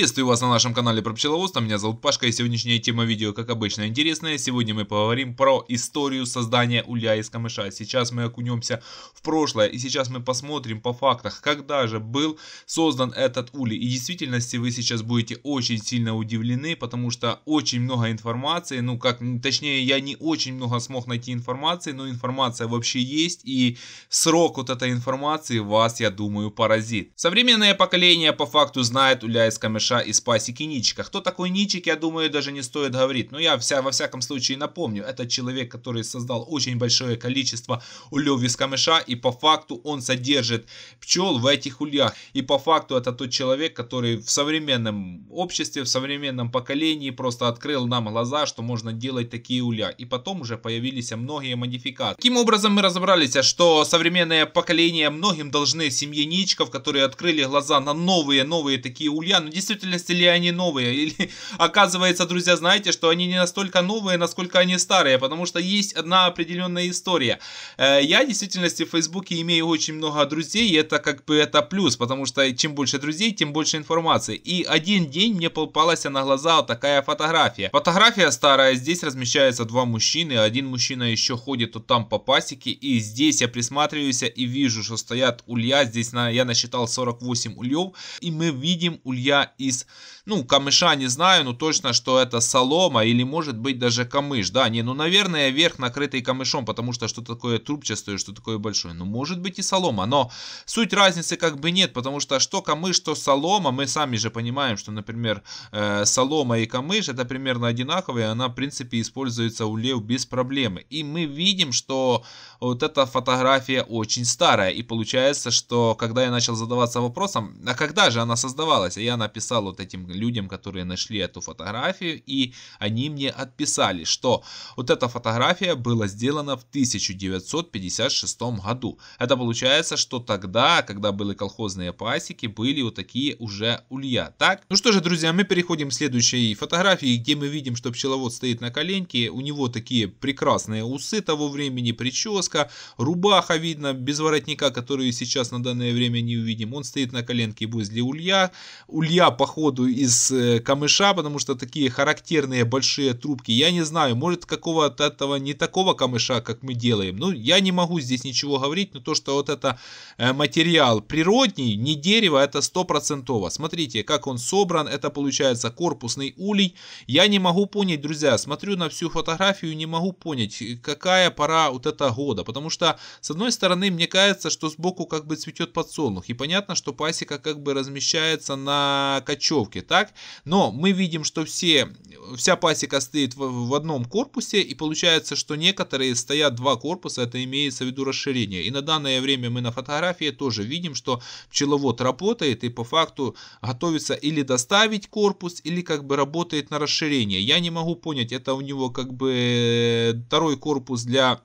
Приветствую вас на нашем канале про пчеловодство, меня зовут Пашка и сегодняшняя тема видео, как обычно, интересная. Сегодня мы поговорим про историю создания улья из камыша. Сейчас мы окунемся в прошлое и сейчас мы посмотрим по фактах, когда же был создан этот улей. И в действительности вы сейчас будете очень сильно удивлены, потому что очень много информации, ну как, точнее я не очень много смог найти информации, но информация вообще есть и срок вот этой информации вас, я думаю, поразит. Современное поколение по факту знает уля из камыша камыша из пасеки Ничика. Кто такой Ничик, я думаю, даже не стоит говорить. Но я вся, во всяком случае напомню, это человек, который создал очень большое количество ульев из камыша, и по факту он содержит пчел в этих ульях. И по факту это тот человек, который в современном обществе, в современном поколении просто открыл нам глаза, что можно делать такие улья. И потом уже появились многие модификации. Таким образом мы разобрались, что современное поколение многим должны семье Ничков, которые открыли глаза на новые-новые такие улья. Но действительности ли они новые. Или оказывается, друзья, знаете, что они не настолько новые, насколько они старые, потому что есть одна определенная история. Э, я в действительности в Фейсбуке имею очень много друзей, и это как бы это плюс, потому что чем больше друзей, тем больше информации. И один день мне попалась на глаза вот такая фотография. Фотография старая, здесь размещаются два мужчины, один мужчина еще ходит вот там по пасеке, и здесь я присматриваюсь и вижу, что стоят улья, здесь на, я насчитал 48 ульев, и мы видим улья из, ну, камыша не знаю, но точно, что это солома или может быть даже камыш. Да, не, ну, наверное, верх накрытый камышом, потому что что такое трубчатое, что такое большое. Ну, может быть и солома, но суть разницы как бы нет, потому что что камыш, что солома, мы сами же понимаем, что, например, э, солома и камыш это примерно одинаковые, она, в принципе, используется у лев без проблемы. И мы видим, что вот эта фотография очень старая, и получается, что когда я начал задаваться вопросом, а когда же она создавалась, я написал написал вот этим людям, которые нашли эту фотографию, и они мне отписали, что вот эта фотография была сделана в 1956 году. Это получается, что тогда, когда были колхозные пасеки, были вот такие уже улья, так? Ну что же, друзья, мы переходим к следующей фотографии, где мы видим, что пчеловод стоит на коленке, у него такие прекрасные усы того времени, прическа, рубаха видно, без воротника, которую сейчас на данное время не увидим. Он стоит на коленке возле улья. Улья походу из э, камыша, потому что такие характерные большие трубки. Я не знаю, может какого-то этого не такого камыша, как мы делаем. Ну, я не могу здесь ничего говорить, но то, что вот это э, материал природний, не дерево, это стопроцентово. Смотрите, как он собран, это получается корпусный улей. Я не могу понять, друзья, смотрю на всю фотографию, не могу понять, какая пора вот это года. Потому что, с одной стороны, мне кажется, что сбоку как бы цветет подсолнух. И понятно, что пасека как бы размещается на кочевке, так? Но мы видим, что все, вся пасека стоит в, в одном корпусе, и получается, что некоторые стоят два корпуса, это имеется в виду расширение. И на данное время мы на фотографии тоже видим, что пчеловод работает и по факту готовится или доставить корпус, или как бы работает на расширение. Я не могу понять, это у него как бы второй корпус для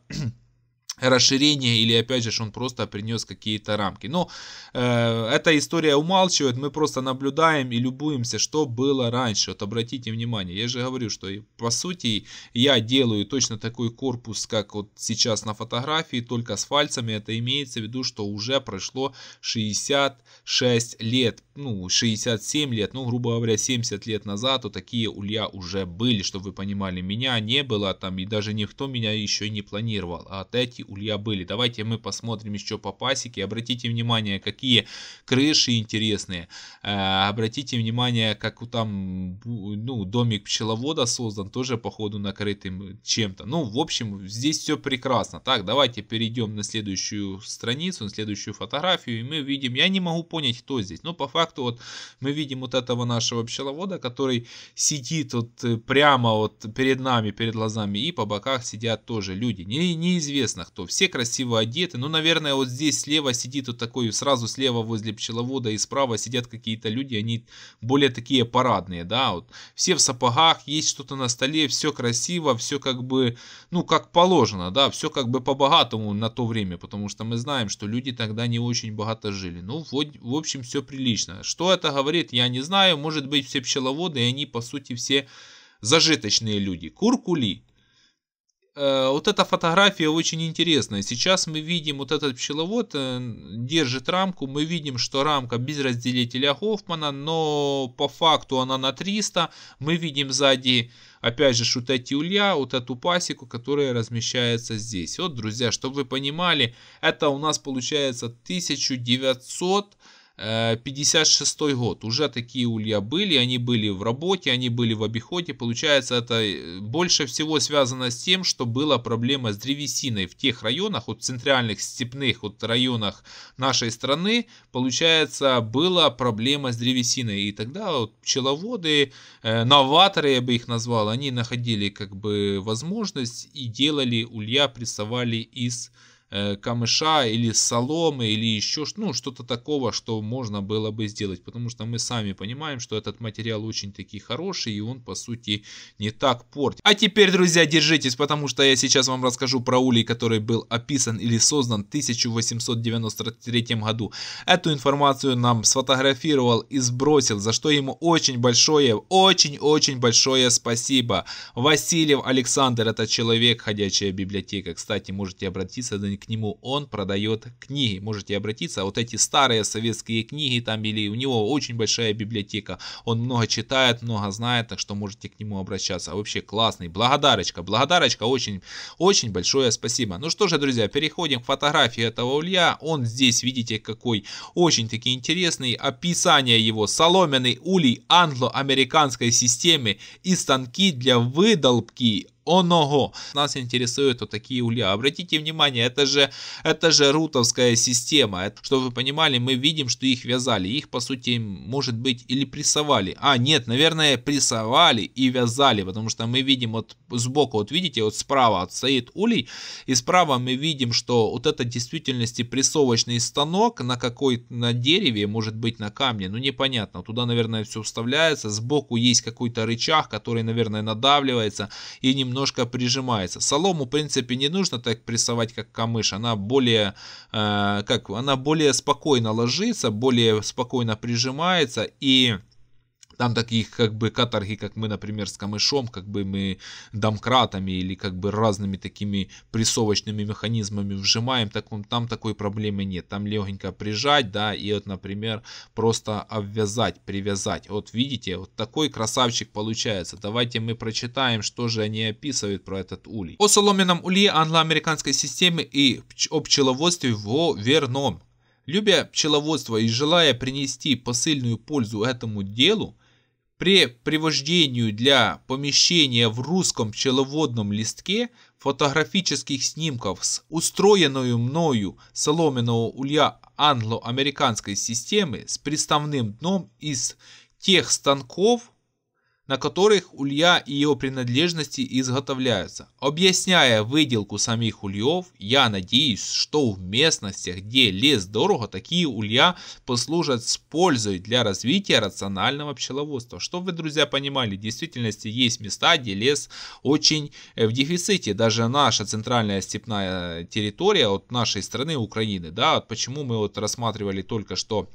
расширение или опять же он просто принес какие-то рамки. Но э, эта история умалчивает, мы просто наблюдаем и любуемся, что было раньше. Вот обратите внимание, я же говорю, что по сути я делаю точно такой корпус, как вот сейчас на фотографии, только с фальцами. Это имеется в виду, что уже прошло 66 лет, ну 67 лет, ну грубо говоря 70 лет назад вот такие улья уже были, чтобы вы понимали. Меня не было там и даже никто меня еще не планировал. А от эти улья были. Давайте мы посмотрим еще по пасеке. Обратите внимание, какие крыши интересные. Э, обратите внимание, как там ну, домик пчеловода создан, тоже походу накрытым чем-то. Ну, в общем, здесь все прекрасно. Так, давайте перейдем на следующую страницу, на следующую фотографию. И мы видим, я не могу понять, кто здесь. Но по факту вот мы видим вот этого нашего пчеловода, который сидит вот э, прямо вот перед нами, перед глазами. И по боках сидят тоже люди. Не, неизвестно, кто все красиво одеты. Ну, наверное, вот здесь слева сидит вот такой, сразу слева возле пчеловода и справа сидят какие-то люди, они более такие парадные, да, вот. Все в сапогах, есть что-то на столе, все красиво, все как бы, ну, как положено, да, все как бы по-богатому на то время, потому что мы знаем, что люди тогда не очень богато жили. Ну, вот, в общем, все прилично. Что это говорит, я не знаю, может быть, все пчеловоды, и они, по сути, все зажиточные люди. Куркули вот эта фотография очень интересная. Сейчас мы видим, вот этот пчеловод э, держит рамку. Мы видим, что рамка без разделителя Гофмана, но по факту она на 300. Мы видим сзади, опять же, вот эти улья, вот эту пасеку, которая размещается здесь. Вот, друзья, чтобы вы понимали, это у нас получается 1900 56 э, год. Уже такие улья были, они были в работе, они были в обиходе. Получается, это э, больше всего связано с тем, что была проблема с древесиной в тех районах, вот центральных степных вот районах нашей страны. Получается, была проблема с древесиной. И тогда вот пчеловоды, э, новаторы, я бы их назвал, они находили как бы возможность и делали улья, прессовали из Э, камыша или соломы или еще ну, что-то такого, что можно было бы сделать. Потому что мы сами понимаем, что этот материал очень таки хороший и он по сути не так портит. А теперь, друзья, держитесь, потому что я сейчас вам расскажу про улей, который был описан или создан в 1893 году. Эту информацию нам сфотографировал и сбросил, за что ему очень большое, очень-очень большое спасибо. Васильев Александр, это человек, ходячая библиотека. Кстати, можете обратиться до к нему, он продает книги. Можете обратиться, вот эти старые советские книги там или у него очень большая библиотека. Он много читает, много знает, так что можете к нему обращаться. Вообще классный. Благодарочка, благодарочка, очень, очень большое спасибо. Ну что же, друзья, переходим к фотографии этого улья. Он здесь, видите, какой очень таки интересный. Описание его. Соломенный улей англо-американской системы и станки для выдолбки оного. Нас интересуют вот такие улья. Обратите внимание, это же, это же рутовская система. Это, чтобы вы понимали, мы видим, что их вязали. Их, по сути, может быть, или прессовали. А, нет, наверное, прессовали и вязали, потому что мы видим вот сбоку, вот видите, вот справа стоит улей, и справа мы видим, что вот это в действительности прессовочный станок на какой на дереве, может быть, на камне, ну непонятно. Туда, наверное, все вставляется. Сбоку есть какой-то рычаг, который, наверное, надавливается и немного немножко прижимается. Солому, в принципе, не нужно так прессовать, как камыш. Она более, э, как, она более спокойно ложится, более спокойно прижимается и там таких как бы каторги, как мы, например, с камышом, как бы мы домкратами или как бы разными такими прессовочными механизмами вжимаем, так, там такой проблемы нет. Там легенько прижать, да, и вот, например, просто обвязать, привязать. Вот видите, вот такой красавчик получается. Давайте мы прочитаем, что же они описывают про этот улей. О соломенном улье англо-американской системы и о пчеловодстве в Верном. Любя пчеловодство и желая принести посыльную пользу этому делу, при привождению для помещения в русском пчеловодном листке фотографических снимков с устроенную мною соломенного улья англо-американской системы с приставным дном из тех станков, на которых улья и его принадлежности изготовляются. Объясняя выделку самих ульев, я надеюсь, что в местностях, где лес дорого, такие улья послужат с пользой для развития рационального пчеловодства. Чтобы вы, друзья, понимали, в действительности есть места, где лес очень э, в дефиците. Даже наша центральная степная территория от нашей страны, Украины, да, вот почему мы вот рассматривали только что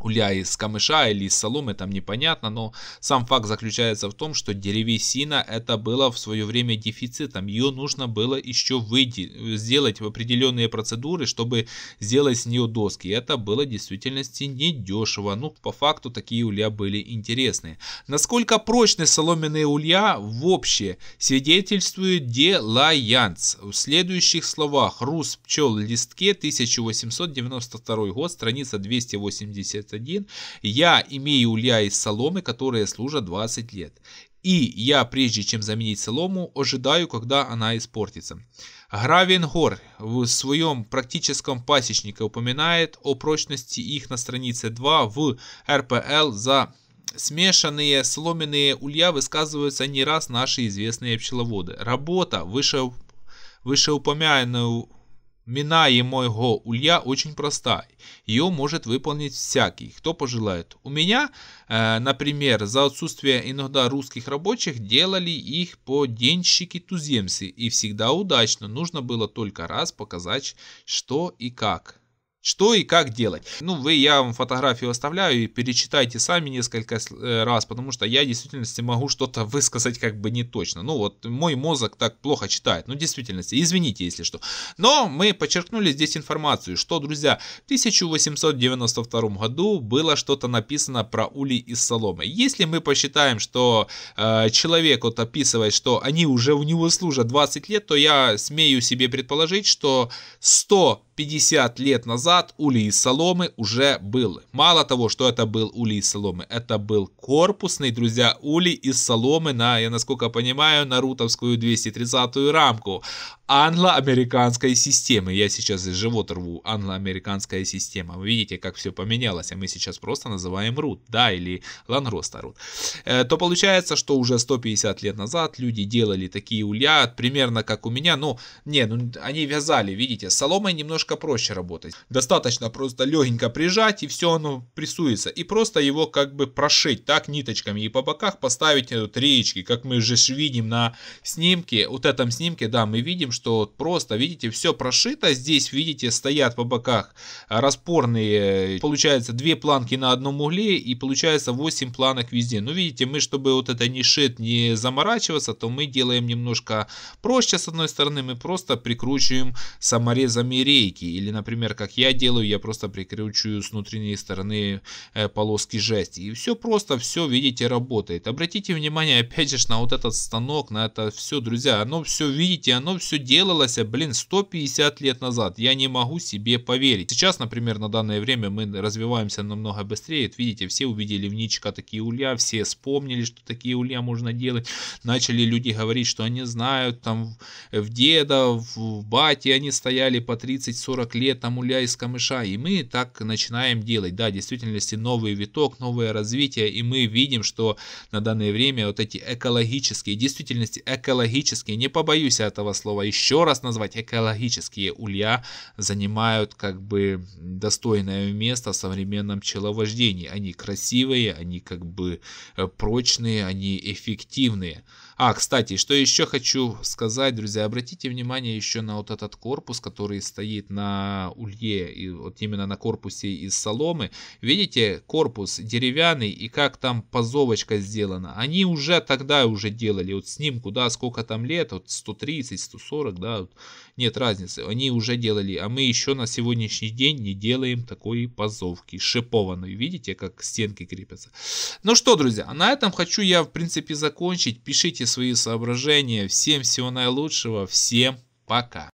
уля из камыша или из соломы, там непонятно, но сам факт заключается в том, что деревесина это было в свое время дефицитом, ее нужно было еще выйти, сделать в определенные процедуры, чтобы сделать с нее доски, это было в действительности недешево, ну по факту такие улья были интересные. Насколько прочны соломенные улья в общее свидетельствует Делаянц. В следующих словах Рус пчел листке 1892 год, страница 280 21. Я имею улья из соломы, которые служат 20 лет. И я, прежде чем заменить солому, ожидаю, когда она испортится. Гравенгор в своем практическом пасечнике упоминает о прочности их на странице 2 в РПЛ за смешанные соломенные улья высказываются не раз наши известные пчеловоды. Работа выше, вышеупомянутую Минаемого улья очень проста. Ее может выполнить всякий, кто пожелает. У меня, э, например, за отсутствие иногда русских рабочих делали их по денщики-туземцы. И всегда удачно. Нужно было только раз показать, что и как. Что и как делать. Ну, вы, я вам фотографию оставляю и перечитайте сами несколько э, раз, потому что я в действительности могу что-то высказать как бы не точно. Ну, вот мой мозг так плохо читает. Ну, в действительности, извините, если что. Но мы подчеркнули здесь информацию, что, друзья, в 1892 году было что-то написано про улей из соломы. Если мы посчитаем, что э, человек вот описывает, что они уже у него служат 20 лет, то я смею себе предположить, что 100 50 лет назад улей из соломы уже был. Мало того, что это был улей из соломы, это был корпусный, друзья, улей из соломы на, я насколько понимаю, на рутовскую 230 рамку англо-американской системы. Я сейчас из живот рву. Англо-американская система. Вы видите, как все поменялось, а мы сейчас просто называем рут, да, или лангроста рут. Э, то получается, что уже 150 лет назад люди делали такие улья, примерно как у меня. Ну, не, ну, они вязали, видите, соломой немножко проще работать. Достаточно просто легенько прижать, и все оно прессуется. И просто его как бы прошить так ниточками и по боках поставить вот, реечки, как мы же видим на снимке. Вот этом снимке, да, мы видим, что просто, видите, все прошито. Здесь, видите, стоят по боках распорные, получается, две планки на одном угле и получается 8 планок везде. Ну, видите, мы, чтобы вот это не шит, не заморачиваться, то мы делаем немножко проще с одной стороны, мы просто прикручиваем саморезами рейки. Или, например, как я делаю, я просто прикручиваю с внутренней стороны э, полоски жести. И все просто, все, видите, работает. Обратите внимание, опять же, на вот этот станок, на это все, друзья, оно все, видите, оно все делалось, блин, 150 лет назад. Я не могу себе поверить. Сейчас, например, на данное время мы развиваемся намного быстрее. Видите, все увидели в Ничка такие улья, все вспомнили, что такие улья можно делать. Начали люди говорить, что они знают, там, в деда, в бате они стояли по 30-40 лет, там улья из камыша. И мы так начинаем делать. Да, в действительности новый виток, новое развитие. И мы видим, что на данное время вот эти экологические, в действительности экологические, не побоюсь этого слова, еще раз назвать, экологические улья занимают как бы достойное место в современном пчеловождении. Они красивые, они как бы э, прочные, они эффективные. А, кстати, что еще хочу сказать, друзья, обратите внимание еще на вот этот корпус, который стоит на улье, и вот именно на корпусе из соломы. Видите, корпус деревянный, и как там позовочка сделана. Они уже тогда уже делали, вот снимку, да, сколько там лет, вот 130, 140, да, вот, нет разницы, они уже делали, а мы еще на сегодняшний день не делаем такой позовки, шипованной, видите, как стенки крепятся. Ну что, друзья, на этом хочу я, в принципе, закончить. Пишите свои соображения. Всем всего наилучшего. Всем пока.